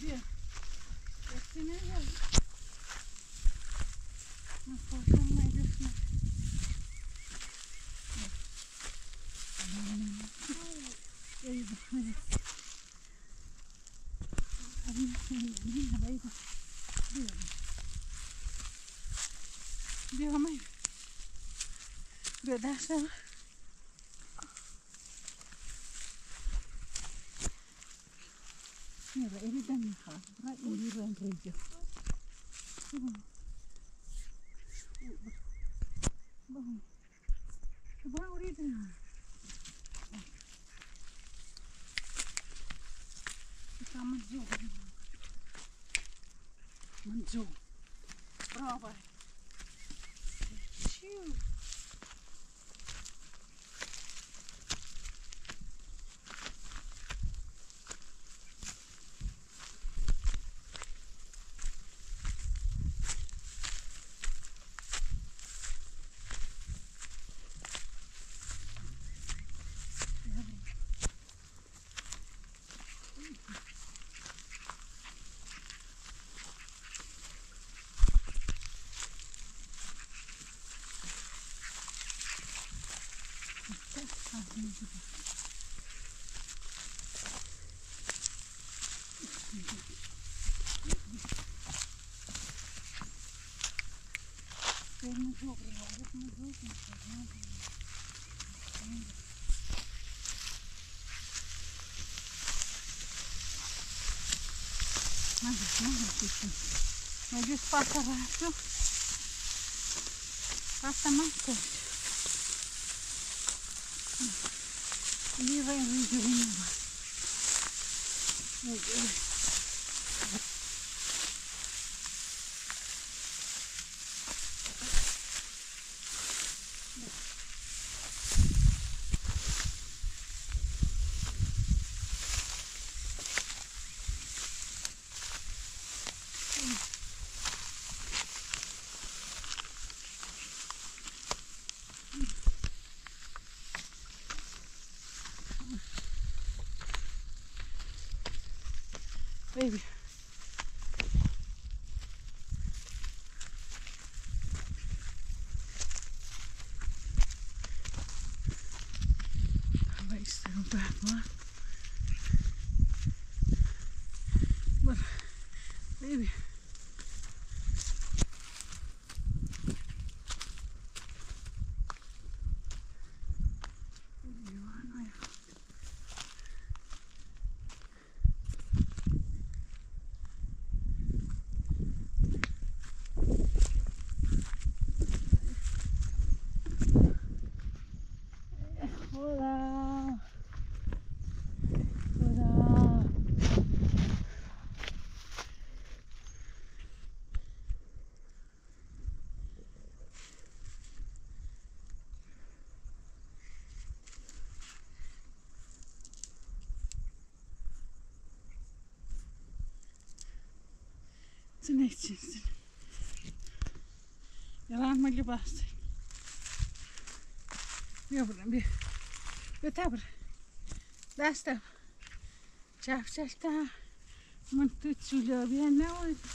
Diyor. Hepsine gel. Nasıl olmayacak Diyor ama Bedaşlar. Mira, Ha ini ruang kerja. Bang. Bang uri tu. Kita menjuk. Menjuk. Berapa? Mas isso passa rápido. Passa Белое, белое небо. Hola. Hola. Sinek cinsin. Yalan mı gibi bastın? Yavrum bir Öte bir. Dəstəm. Çəf çəkdən. Mıntı çülüyor. Yəni nə oldu?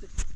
Six.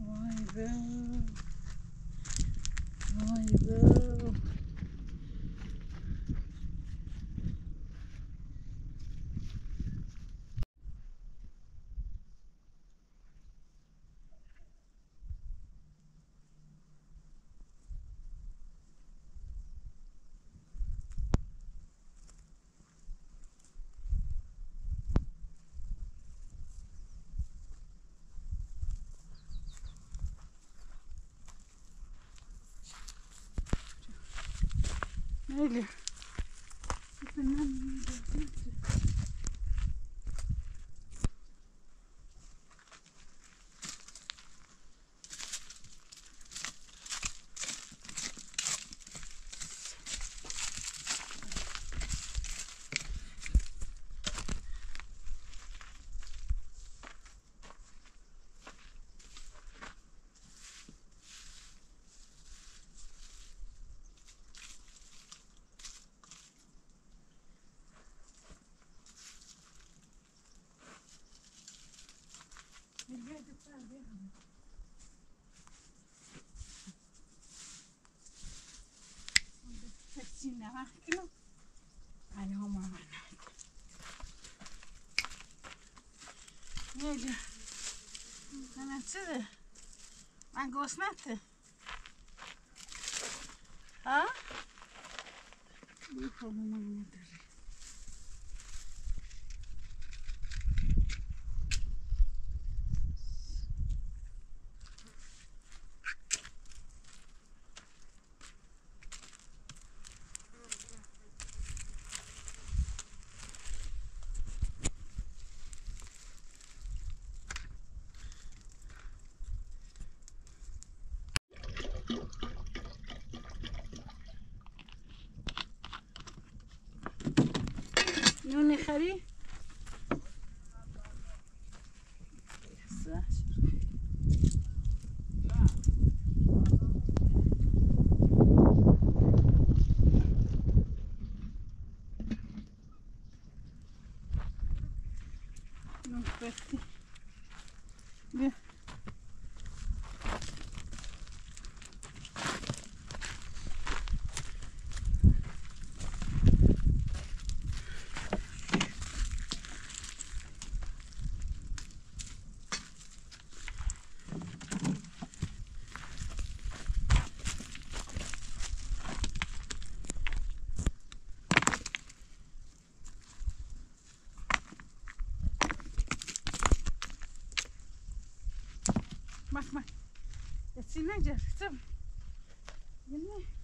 Vay be. Ну или... Это нам sin abasto a lo mamá. Böyle. Anasını. Mein gosnattı. Eddie? Bak bak. Etsinler canım. Yine.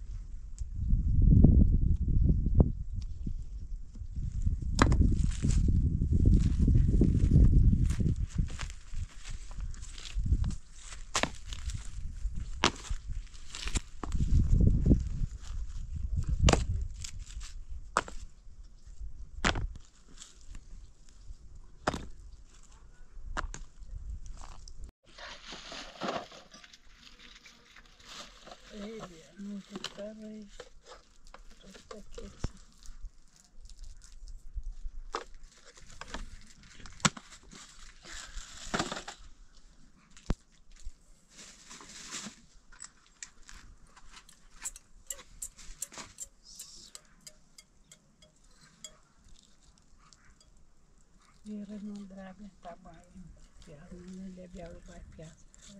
Reynolds Dragon Tabayın Yarınıyla bir Avrupa piyasası.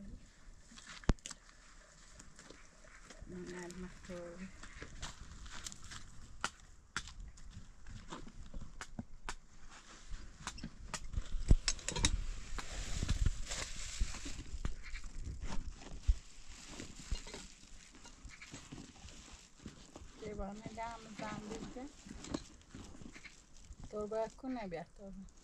Bunlar maktul. Devamı devamı zandırdı. Torba kune bir torba.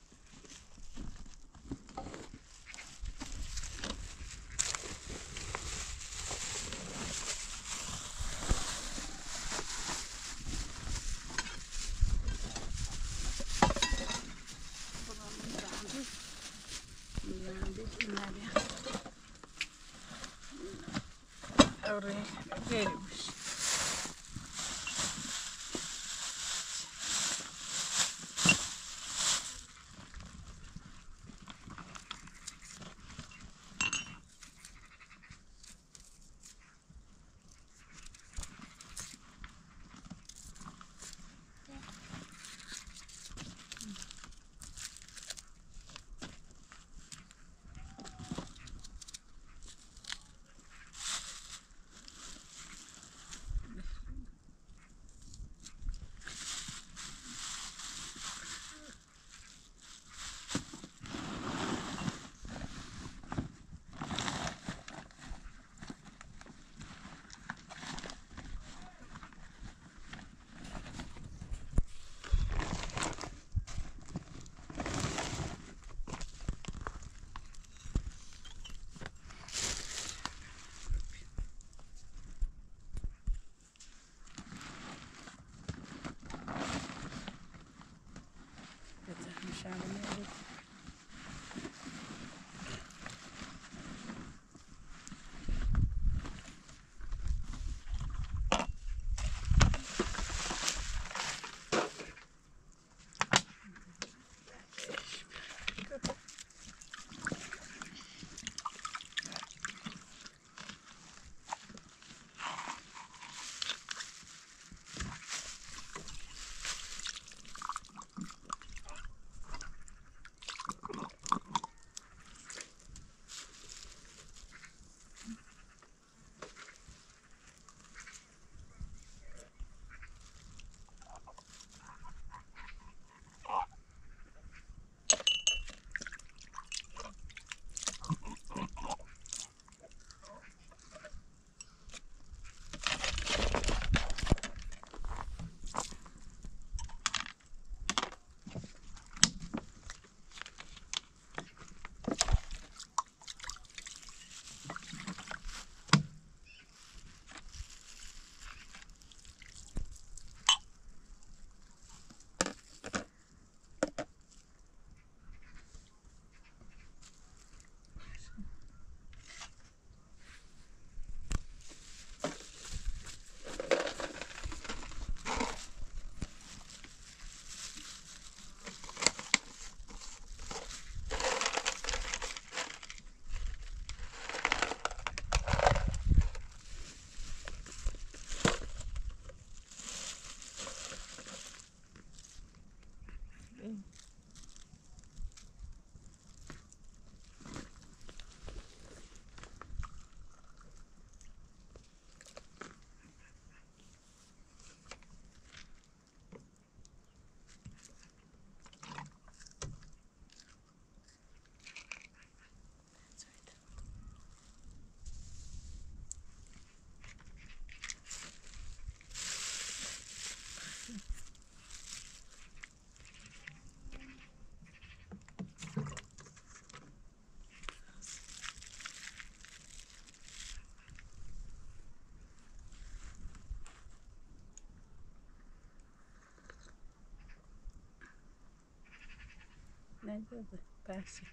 bence de. Belki.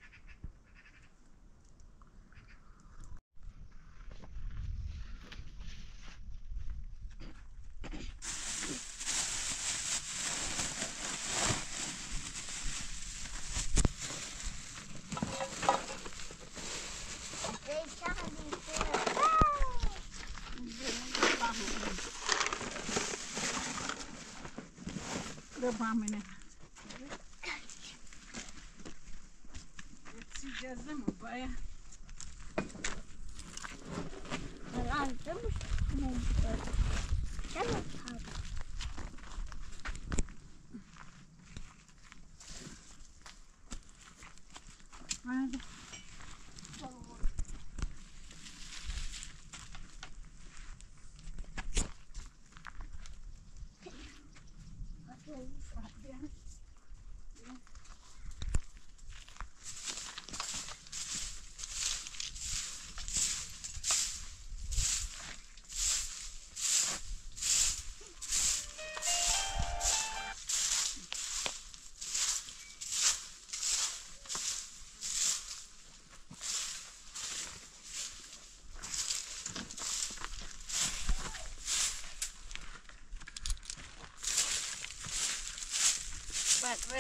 Good mom in. yeah.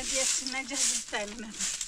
Bak ben geçineceğiz bir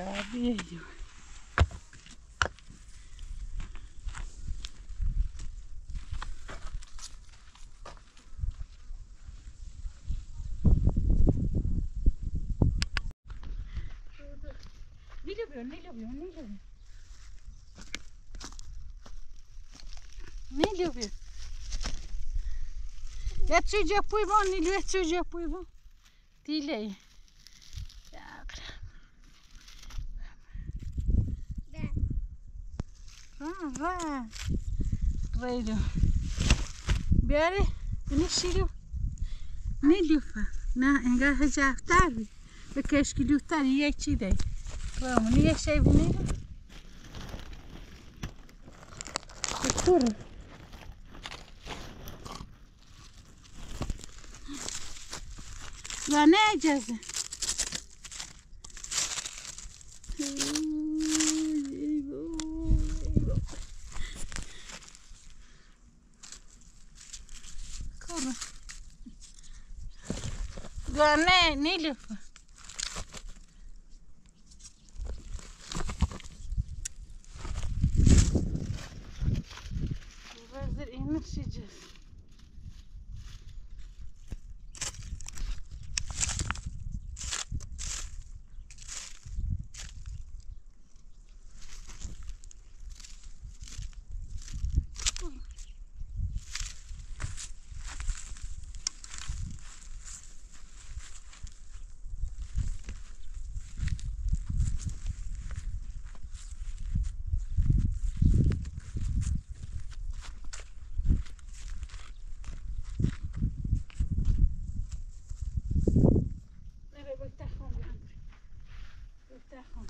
aşağıya iniyor. Ne yapıyorsun? Ne yapıyorsun? Ne yapıyorsun? Ne yapıyorsun? Let's see Jeff Puivon, let's see Jeff Puivon. Delay. Твейдю. Бери, اینه شیرو نه لیوفا نه انگار هجه افتر بی به کشکی لیوفتر یه چی دی و اونی یه شی و نه ne? Ne lafı? এখন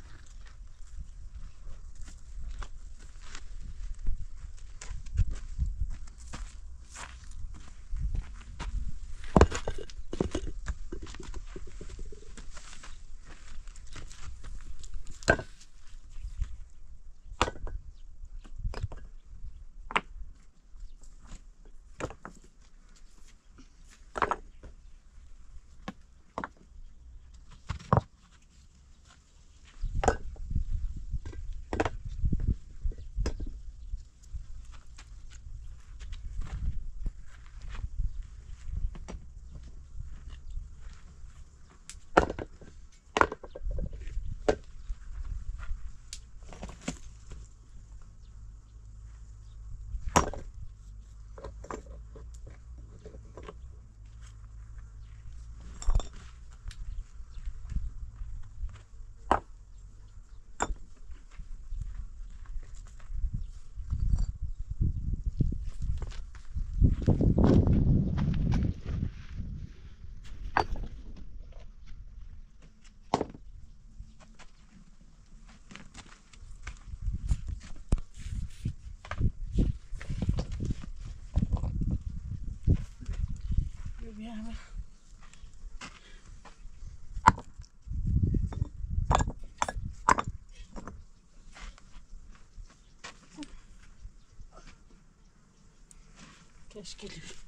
yani. Keşke gibi.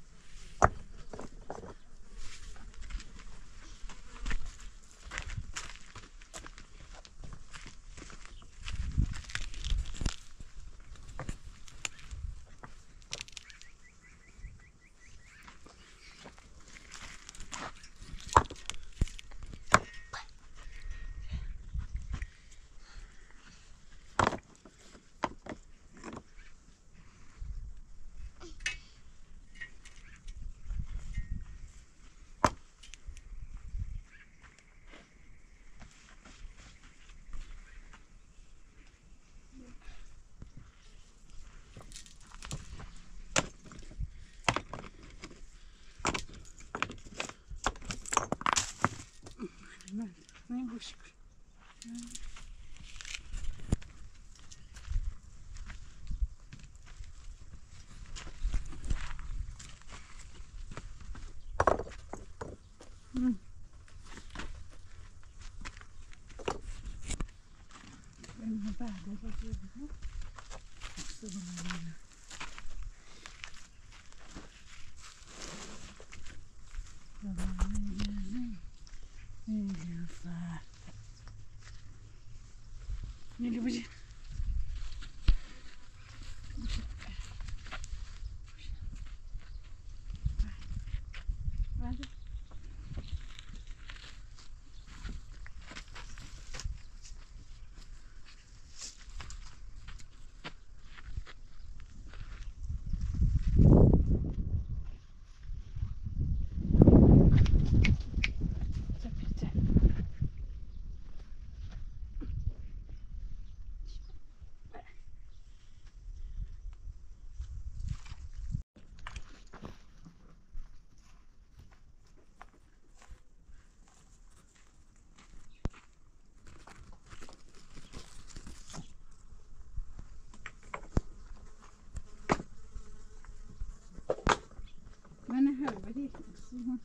Nem busco. Uma menina. Не люблю. Не люблю.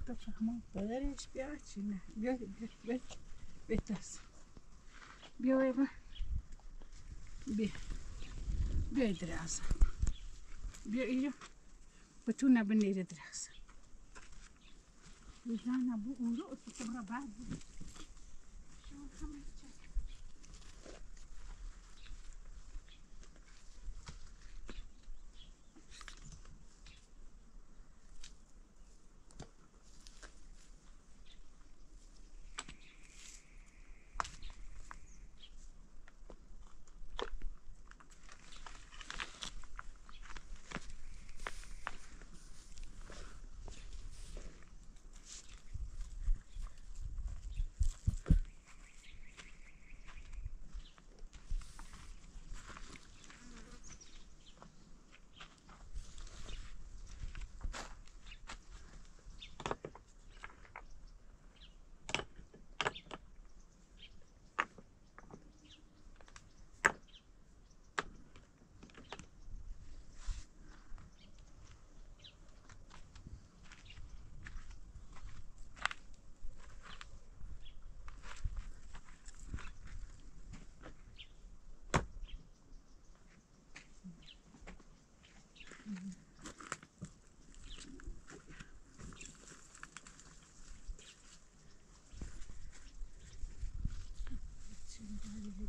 تفهمون بلاش بيعتي بيا بيا بيا تاس بيا ويبا بيا بيا دراسة بيا إيجا بتونا بنيرة دراسة وجانا بقولوا تتبرى بعد شو خمس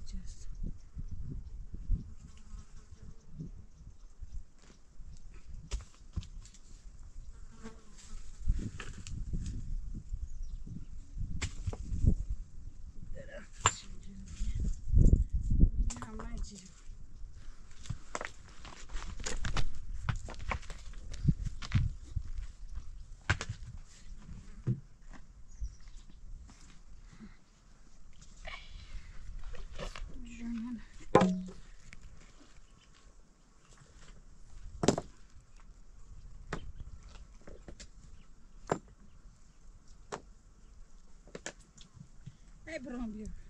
just Hey, Brambio.